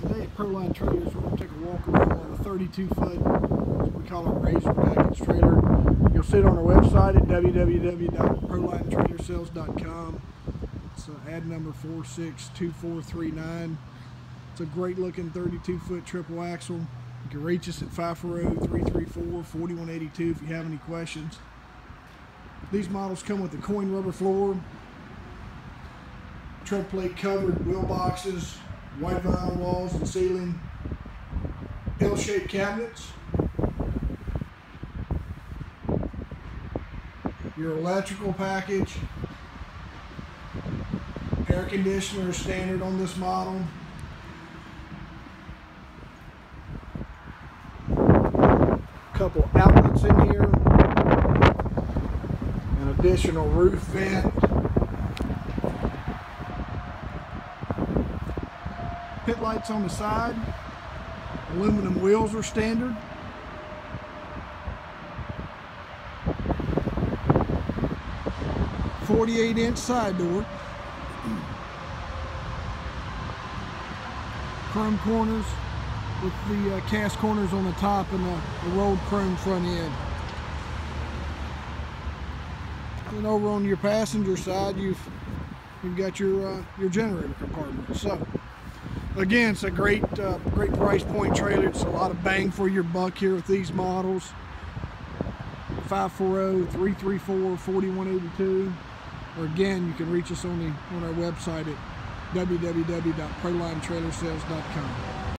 Proline Trailers. We're going to take a walk around on a 32 foot, we call it razor package trailer. You'll see it on our website at www.prolinetrailersales.com. It's ad number 462439. It's a great looking 32 foot triple axle. You can reach us at 540-334-4182 if you have any questions. These models come with a coin rubber floor, tread plate covered wheel boxes, white vinyl walls and ceiling, L-shaped cabinets, your electrical package, air conditioner is standard on this model. Couple outlets in here, an additional roof vent. Pit lights on the side. Aluminum wheels are standard. Forty-eight inch side door. Chrome corners with the uh, cast corners on the top and a, a rolled chrome front end. And over on your passenger side, you've you've got your uh, your generator compartment. So again, it's a great uh, great price point trailer. It's a lot of bang for your buck here with these models. 540-334-4182. Or again, you can reach us on the on our website at www.prolinetrailersales.com.